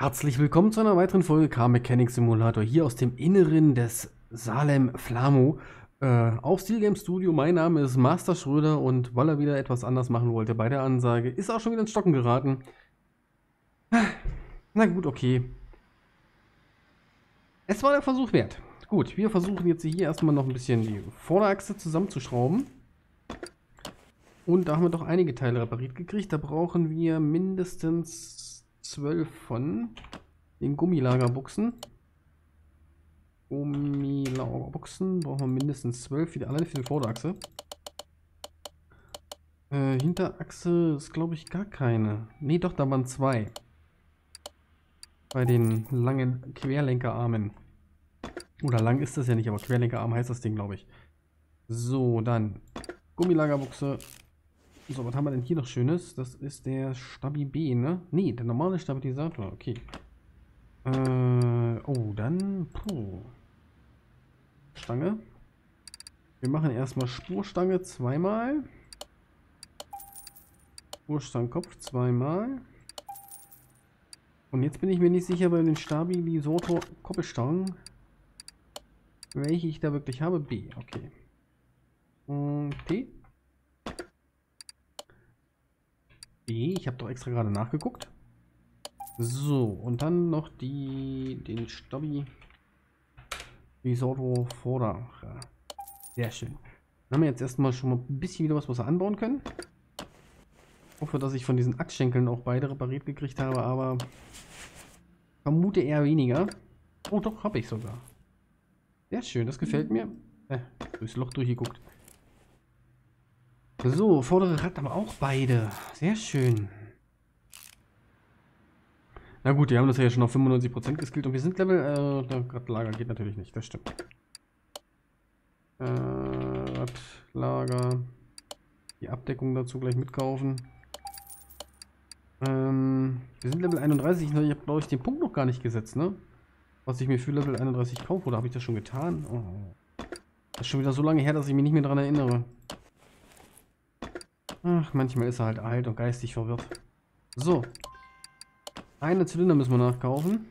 Herzlich willkommen zu einer weiteren Folge Car Mechanic Simulator hier aus dem Inneren des Salem Flamo äh, auf Steel Game Studio. Mein Name ist Master Schröder und weil er wieder etwas anders machen wollte bei der Ansage, ist auch schon wieder ins Stocken geraten. Na gut, okay. Es war der Versuch wert. Gut, wir versuchen jetzt hier erstmal noch ein bisschen die Vorderachse zusammenzuschrauben. Und da haben wir doch einige Teile repariert gekriegt. Da brauchen wir mindestens zwölf von den Gummilagerbuchsen. Gummilagerbuchsen brauchen wir mindestens zwölf, für alleine für die Vorderachse. Äh, Hinterachse ist glaube ich gar keine. Ne, doch, da waren zwei. Bei den langen Querlenkerarmen. Oder lang ist das ja nicht, aber Querlenkerarm heißt das Ding, glaube ich. So, dann Gummilagerbuchse so, was haben wir denn hier noch Schönes? Das ist der Stabi B, ne? Ne, der normale Stabilisator. Okay. Äh, oh, dann... Puh. Stange. Wir machen erstmal Spurstange zweimal. Spurstangenkopf zweimal. Und jetzt bin ich mir nicht sicher bei den Stabilisator Koppelstangen, welche ich da wirklich habe. B, okay. Und T. Ich habe doch extra gerade nachgeguckt. So, und dann noch die, den Stabi Risotto Vorder. Sehr schön. Dann haben wir jetzt erstmal schon mal ein bisschen wieder was, was wir anbauen können. Ich hoffe, dass ich von diesen Achsschenkeln auch beide repariert gekriegt habe, aber vermute eher weniger. Oh doch, habe ich sogar. Sehr schön, das gefällt mir. Äh, durchs Loch durchgeguckt. So, vordere Rad aber auch beide. Sehr schön. Na gut, die haben das ja schon auf 95% geskillt und wir sind Level... Äh, Radlager geht natürlich nicht, das stimmt. Äh, Radlager. Die Abdeckung dazu gleich mitkaufen. Ähm, wir sind Level 31. Ich habe, glaube ich, den Punkt noch gar nicht gesetzt, ne? Was ich mir für Level 31 kaufe. Oder habe ich das schon getan? Oh. Das ist schon wieder so lange her, dass ich mich nicht mehr daran erinnere. Ach, manchmal ist er halt alt und geistig verwirrt. So. Eine Zylinder müssen wir nachkaufen.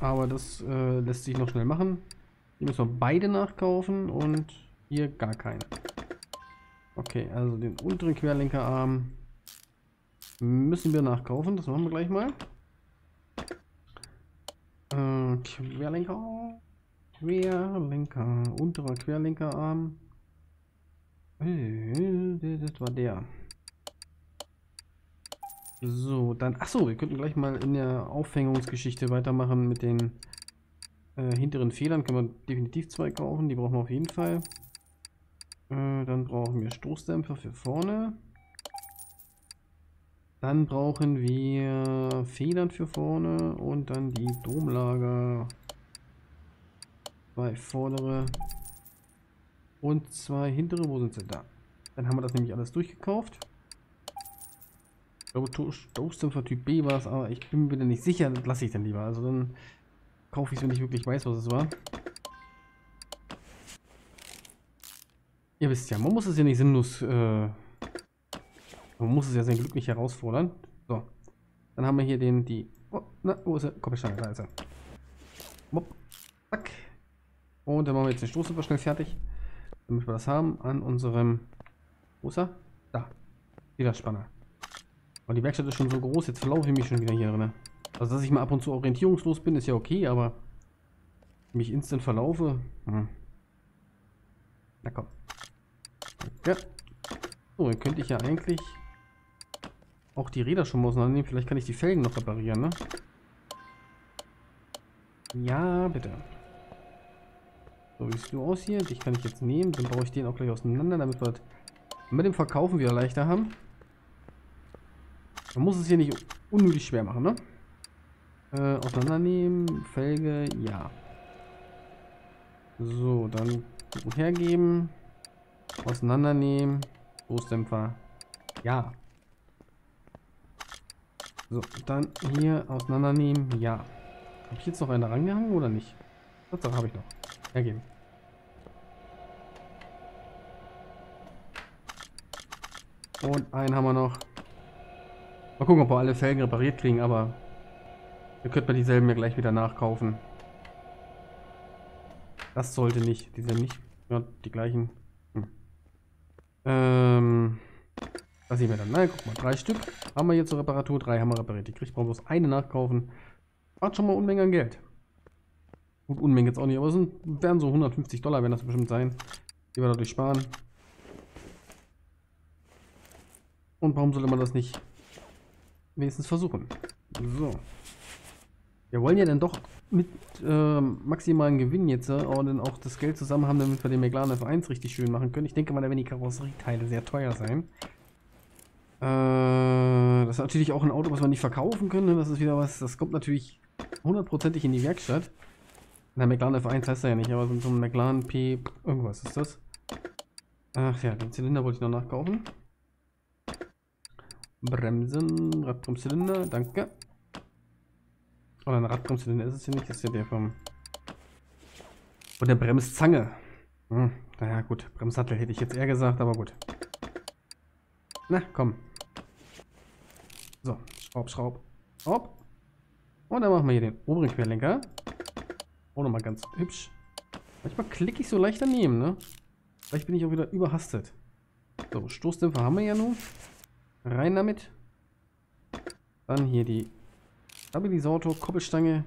Aber das äh, lässt sich noch schnell machen. Hier müssen wir beide nachkaufen und hier gar keine. Okay, also den unteren Querlenkerarm müssen wir nachkaufen. Das machen wir gleich mal. Äh, Querlenker. Querlenker. Unterer Querlenkerarm. Das war der. So, dann. Achso, wir könnten gleich mal in der Aufhängungsgeschichte weitermachen mit den äh, hinteren Federn. Können wir definitiv zwei kaufen. Die brauchen wir auf jeden Fall. Äh, dann brauchen wir Stoßdämpfer für vorne. Dann brauchen wir Federn für vorne und dann die Domlager. Zwei vordere. Und zwei hintere, wo sind sie? Da. Dann haben wir das nämlich alles durchgekauft. Stoßdämpfer Typ B war es, aber ich bin mir nicht sicher. Das lasse ich dann lieber. Also dann kaufe ich es, wenn ich wirklich weiß, was es war. Ihr wisst ja, man muss es ja nicht sinnlos... Äh, man muss es ja sein Glück nicht herausfordern. So. Dann haben wir hier den, die... Oh, na, wo ist er? Koppelstange, da ist er. Mopp. Zack. Und dann machen wir jetzt den Stoßdämpfer schnell fertig damit wir das haben, an unserem... Wo ist er? Da. Widerspanner. Aber die Werkstatt ist schon so groß, jetzt verlaufe ich mich schon wieder hier drin. Also, dass ich mal ab und zu orientierungslos bin, ist ja okay, aber mich instant verlaufe. Hm. Na komm. Ja. So, dann könnte ich ja eigentlich auch die Räder schon mal auseinandernehmen. Vielleicht kann ich die Felgen noch reparieren, ne? Ja, bitte. So, wie du aus hier? Dich kann ich jetzt nehmen. Dann baue ich den auch gleich auseinander, damit wir mit dem Verkaufen wieder leichter haben. Man muss es hier nicht unnötig schwer machen, ne? Äh, auseinandernehmen, Felge, ja. So, dann hergeben, auseinandernehmen, Stoßdämpfer, ja. So, dann hier auseinandernehmen, ja. Habe ich jetzt noch eine rangehangen oder nicht? Das habe ich noch. Hergeben. Und einen haben wir noch. Mal gucken, ob wir alle Felgen repariert kriegen, aber Dann könnte man dieselben ja gleich wieder nachkaufen. Das sollte nicht. Die sind nicht. Ja, die gleichen. Hm. Ähm. Was sehen wir dann? Nein, guck mal. Drei Stück haben wir hier zur Reparatur. Drei haben wir repariert. Die kriegt man bloß eine nachkaufen. Macht schon mal Unmengen an Geld. Gut, Unmengen jetzt auch nicht, aber es sind, werden so 150 Dollar, werden das bestimmt sein, die wir dadurch sparen. Und warum sollte man das nicht wenigstens versuchen? So. Wir wollen ja dann doch mit äh, maximalen Gewinn jetzt äh, auch, dann auch das Geld zusammen haben, damit wir den McLaren F1 richtig schön machen können. Ich denke mal, da werden die Karosserieteile sehr teuer sein. Äh, das ist natürlich auch ein Auto, was wir nicht verkaufen können. Ne? Das ist wieder was, das kommt natürlich hundertprozentig in die Werkstatt. Na, McLaren F1 heißt er ja nicht, aber so ein McLaren P... irgendwas ist das. Ach ja, den Zylinder wollte ich noch nachkaufen. Bremsen, Radbremszylinder, danke. Oder ein Radbremszylinder ist es ja nicht, das ist ja der vom... Von der Bremszange. Hm, naja gut, Bremssattel hätte ich jetzt eher gesagt, aber gut. Na, komm. So, Schraub, Schraub, Schraub. Und dann machen wir hier den oberen Querlenker. Auch nochmal ganz hübsch. Manchmal klicke ich so leicht daneben, ne? Vielleicht bin ich auch wieder überhastet. So, Stoßdämpfer haben wir ja nun. Rein damit. Dann hier die Stabilisator, Koppelstange.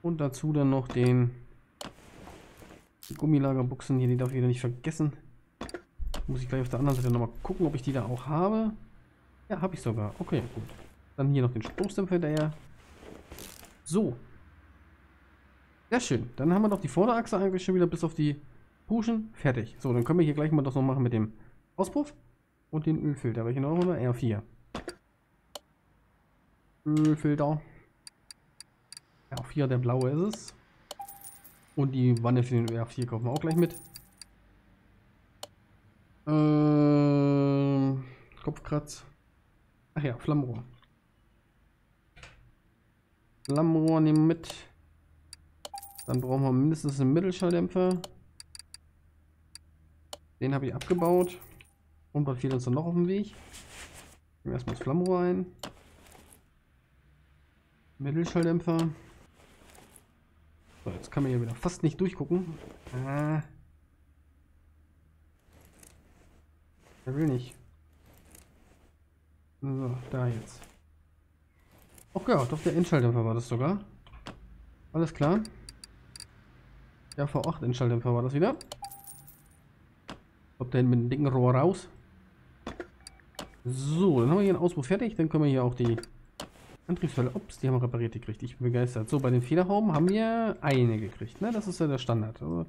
Und dazu dann noch den Gummilagerbuchsen hier, die darf ich wieder nicht vergessen. Muss ich gleich auf der anderen Seite nochmal gucken, ob ich die da auch habe. Ja, habe ich sogar. Okay, gut. Dann hier noch den Stoßdämpfer hinterher. So. Sehr schön. Dann haben wir doch die Vorderachse eigentlich schon wieder bis auf die Puschen. Fertig. So, dann können wir hier gleich mal das noch machen mit dem Auspuff und den Ölfilter. Welchen noch wir? R4. Ölfilter. R4, der blaue ist es. Und die Wanne für den R4 kaufen wir auch gleich mit. Ähm, Kopfkratz. Ach ja, Flammrohr. Flammrohr nehmen wir mit. Dann brauchen wir mindestens einen Mittelschalldämpfer. Den habe ich abgebaut. Und was fehlt uns dann noch auf dem Weg? Nehmen wir erstmal das Flammrohr ein. Mittelschalldämpfer. So, jetzt kann man hier wieder fast nicht durchgucken. Ah. Er will nicht. So, da jetzt. Ach ja, doch der Endschalldämpfer war das sogar. Alles klar. Ja, V8 Endschalldämpfer war das wieder. Kommt der mit dem dicken Rohr raus. So, dann haben wir hier einen Auspuff fertig. Dann können wir hier auch die Antriebsfälle. Ups, die haben wir repariert gekriegt. Ich bin begeistert. So, bei den Federhauben haben wir eine gekriegt. Ne? Das ist ja der Standard. Aber,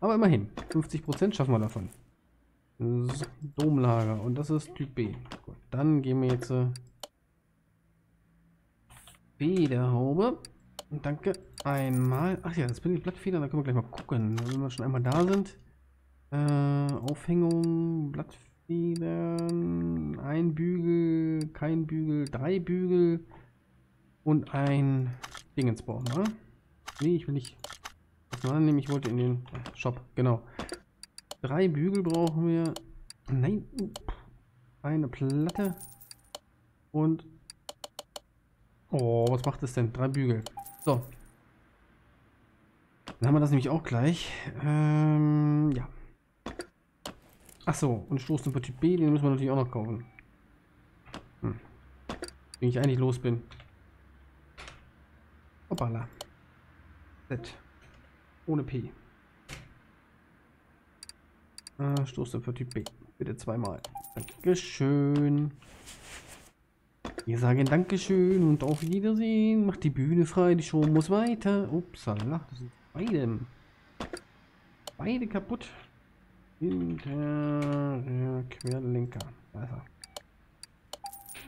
aber immerhin. 50% schaffen wir davon. So, Domlager. Und das ist Typ B. Gut, dann gehen wir jetzt äh, Federhaube. Danke. Einmal. Ach ja, das bin die Blattfeder. Da können wir gleich mal gucken. Wenn wir schon einmal da sind. Äh, Aufhängung, Blattfedern, ein Bügel, kein Bügel, drei Bügel und ein Dingensbaum, ne? Nee, ich will nicht. Was denn? Ich wollte in den Shop, genau. Drei Bügel brauchen wir. Nein. Eine Platte. Und. Oh, was macht das denn? Drei Bügel. So. Dann haben wir das nämlich auch gleich. Ähm, ja. Achso, und Stoßdämpfer Typ B, den müssen wir natürlich auch noch kaufen. Hm. Wenn ich eigentlich los bin. Hoppala. Z. Ohne P. Äh, Stoßdämpfer Typ B. Bitte zweimal. Dankeschön. Wir sagen Dankeschön und auf Wiedersehen. Macht die Bühne frei, die Show muss weiter. Upsala, das sind beide. Beide kaputt. Hinter Querlenker. Also.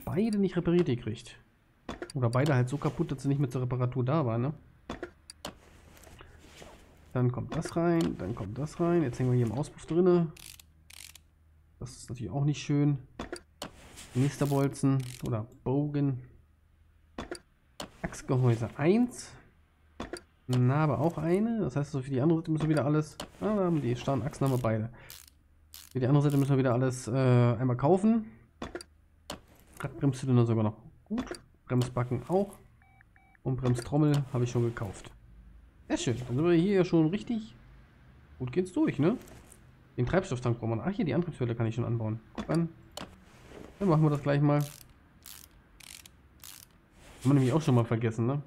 Beide nicht repariert gekriegt. Oder beide halt so kaputt, dass sie nicht mit zur Reparatur da waren, ne? Dann kommt das rein, dann kommt das rein. Jetzt hängen wir hier im Auspuff drinne. Das ist natürlich auch nicht schön. Nächster Bolzen oder Bogen. Achsgehäuse 1. Narbe auch eine. Das heißt, so für die andere Seite müssen wir wieder alles. Ah, haben die starren Achsen haben wir beide. Für die andere Seite müssen wir wieder alles äh, einmal kaufen. Radbremszylinder sogar noch gut. Bremsbacken auch. Und Bremstrommel habe ich schon gekauft. Sehr schön. Dann sind wir hier schon richtig gut geht's durch, ne? Den Treibstofftank brauchen wir. Ach, hier die Antriebswelle kann ich schon anbauen. Guck an. Dann machen wir das gleich mal. Haben wir nämlich auch schon mal vergessen, ne?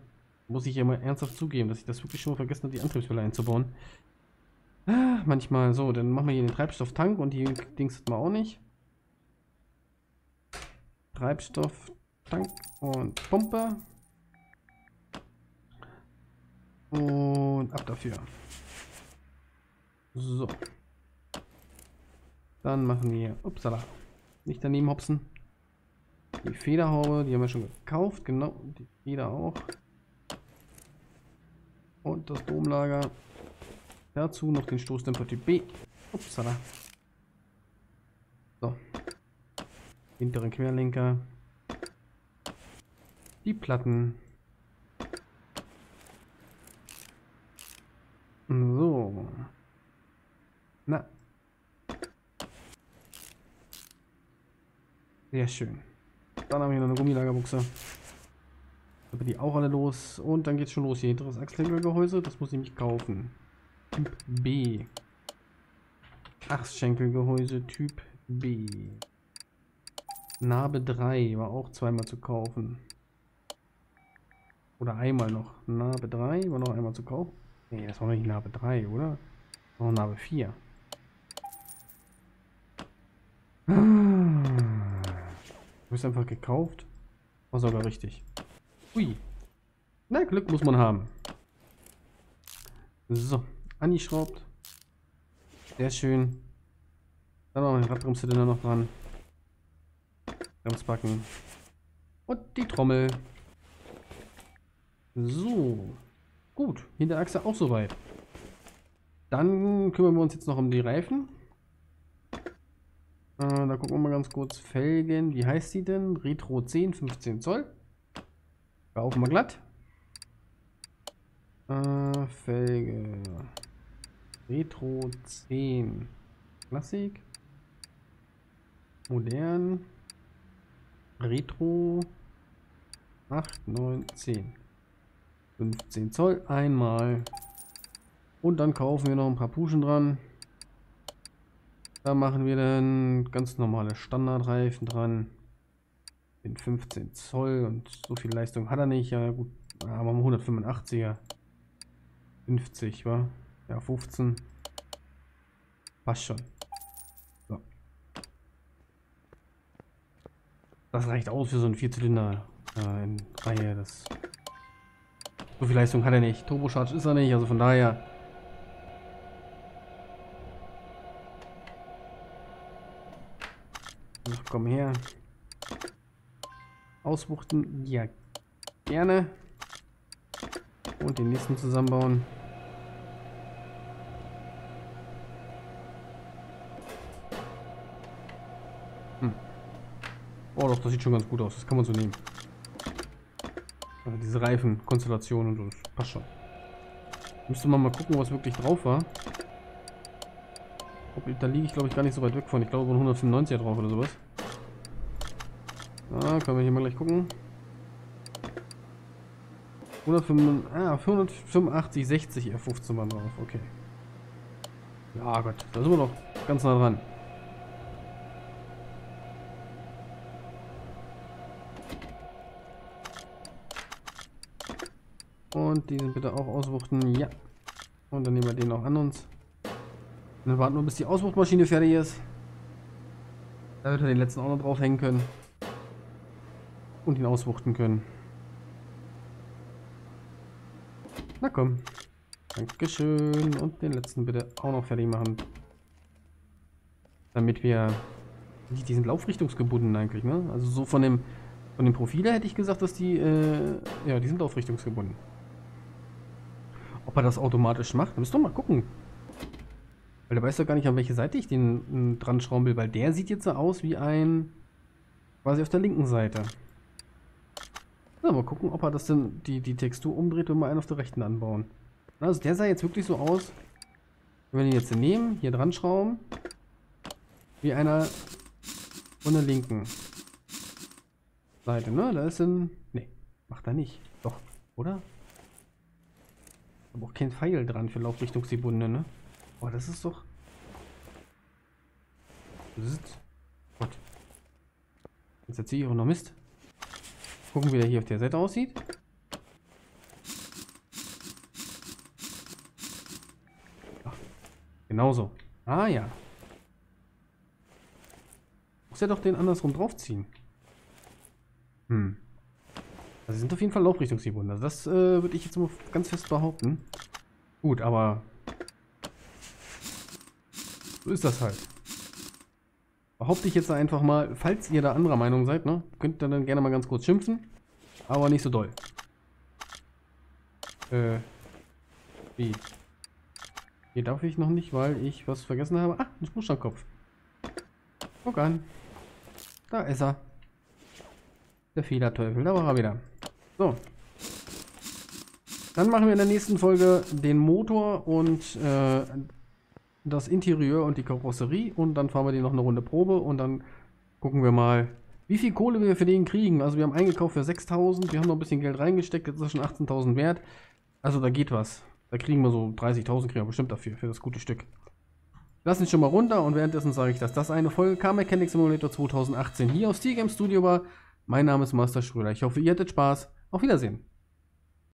Muss ich ja mal ernsthaft zugeben, dass ich das wirklich schon vergessen habe, die Antriebswelle einzubauen. Ah, manchmal so, dann machen wir hier den Treibstofftank und die Dings hat man auch nicht. Treibstofftank und Pumpe. Und ab dafür. So. Dann machen wir, upsala, nicht daneben hopsen. Die Federhaube, die haben wir schon gekauft, genau, die Feder auch. Und das Domlager. Dazu noch den Stoßdämpfer Typ B. Upsala. So. Hinteren Querlenker. Die Platten. So. Na. Sehr schön. Dann haben wir noch eine Gummilagerbuchse. Aber die auch alle los. Und dann geht's schon los. Hier hinteres Achsschenkelgehäuse. Das muss ich mich kaufen. Typ B. Achsschenkelgehäuse Typ B. Narbe 3 war auch zweimal zu kaufen. Oder einmal noch. Narbe 3 war noch einmal zu kaufen. Nee, das war nicht Narbe 3, oder? Das war Narbe 4. Du bist einfach gekauft. War sogar richtig. Ui. Na, Glück muss man haben. So, angeschraubt. Sehr schön. Dann machen wir Radbremse dann noch dran. Bremsbacken. Und die Trommel. So. Gut, Hinterachse auch soweit. Dann kümmern wir uns jetzt noch um die Reifen. Äh, da gucken wir mal ganz kurz. Felgen, wie heißt die denn? Retro 10, 15 Zoll. Kaufen wir glatt. Äh, Felge. Retro 10. Klassik. Modern. Retro 8, 9, 10. 15 Zoll einmal. Und dann kaufen wir noch ein paar Puschen dran. Da machen wir dann ganz normale Standardreifen dran. Den 15 Zoll und so viel Leistung hat er nicht. Ja gut, aber 185er. 50, war? Ja, 15. Passt schon. So. Das reicht aus für so einen Vierzylinder äh, in Reihe. Das so viel Leistung hat er nicht. Turbocharge ist er nicht, also von daher komm her. Ausbuchten, ja, gerne. Und den nächsten zusammenbauen. Hm. Oh doch, das sieht schon ganz gut aus. Das kann man so nehmen. Also diese Reifenkonstellation und so, passt schon. Müsste man mal gucken, was wirklich drauf war. Da liege ich glaube ich gar nicht so weit weg von. Ich glaube 195er drauf oder sowas. Ah, können wir hier mal gleich gucken. 185, ah, 485, 60 F15 waren drauf, okay. Ja Gott, da sind wir noch ganz nah dran. Und diesen bitte auch auswuchten, ja. Und dann nehmen wir den noch an uns. Und dann warten wir, bis die Auswuchtmaschine fertig ist. Da wird er den letzten auch noch draufhängen können und ihn auswuchten können. Na komm. Dankeschön. Und den letzten bitte auch noch fertig machen. Damit wir... Die, sind laufrichtungsgebunden eigentlich, ne? Also so von dem, von dem Profil her hätte ich gesagt, dass die... Äh, ja, die sind laufrichtungsgebunden. Ob er das automatisch macht? Müsst ihr mal gucken. Weil der weiß ja gar nicht, an welche Seite ich den dran schrauben will, weil der sieht jetzt so aus wie ein... quasi auf der linken Seite. Ja, mal gucken, ob er das denn die, die Textur umdreht, wenn wir einen auf der rechten anbauen. Also der sah jetzt wirklich so aus, wenn wir ihn jetzt nehmen, hier dran schrauben, wie einer von der linken Seite, ne? Da ist ein... Ne, macht er nicht. Doch. Oder? Aber auch kein Pfeil dran für Laufrichtungsgebundene, ne? Oh, das ist doch... Gott. Jetzt erzähle ich auch noch Mist. Gucken, wie der hier auf der Seite aussieht. Ach, genauso. Ah ja. Muss er doch den andersrum draufziehen. Hm. Also sind auf jeden Fall Laufrichtungsgebunden. Also das äh, würde ich jetzt mal ganz fest behaupten. Gut, aber so ist das halt. Behaupte ich jetzt einfach mal, falls ihr da anderer Meinung seid, ne, könnt ihr dann gerne mal ganz kurz schimpfen. Aber nicht so doll. Äh. Wie? Hier darf ich noch nicht, weil ich was vergessen habe. Ah, ein Buchstabkopf. Guck an. Da ist er. Der Fehlerteufel, da war er wieder. So. Dann machen wir in der nächsten Folge den Motor und äh, das Interieur und die Karosserie und dann fahren wir die noch eine Runde Probe und dann gucken wir mal, wie viel Kohle wir für den kriegen. Also wir haben eingekauft für 6.000, wir haben noch ein bisschen Geld reingesteckt, jetzt ist schon 18.000 wert. Also da geht was. Da kriegen wir so 30.000, kriegen wir bestimmt dafür, für das gute Stück. Lassen uns schon mal runter und währenddessen sage ich, dass das eine Folge Car Mechanic Simulator 2018 hier aus Steel Game Studio war. Mein Name ist Master Schröder. Ich hoffe, ihr hattet Spaß. Auf Wiedersehen.